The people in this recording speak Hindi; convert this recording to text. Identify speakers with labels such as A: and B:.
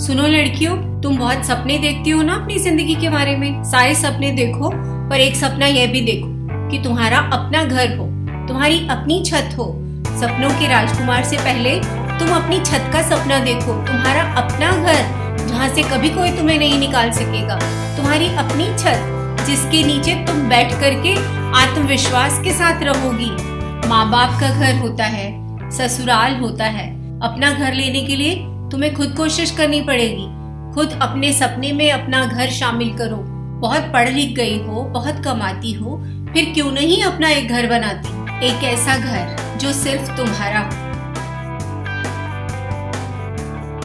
A: सुनो लड़कियों, तुम बहुत सपने देखती हो ना अपनी ज़िंदगी के बारे में? सारे सपने देखो, पर एक सपना यह भी देखो कि तुम्हारा अपना घर हो, तुम्हारी अपनी छत हो। सपनों के राजकुमार से पहले तुम अपनी छत का सपना देखो, तुम्हारा अपना घर, जहाँ से कभी कोई तुम्हें नहीं निकाल सकेगा। तुम्हारी अपनी छत, जिसके नीचे तुम बैठ करके आत्मविश्वास के साथ रहोगी। माँ बाप का घर होता है, ससुराल होता है। अपना घर लेने के लिए तुम्हें खुद कोशिश करनी पड़ेगी। खुद अपने सपने में अपना घर शामिल करो। बहुत पढ़ लिख गई हो, बहुत कमाती हो, फिर क्यों नहीं अपना एक घर बनाती? एक ऐसा घर जो सिर्फ़ तुम्हारा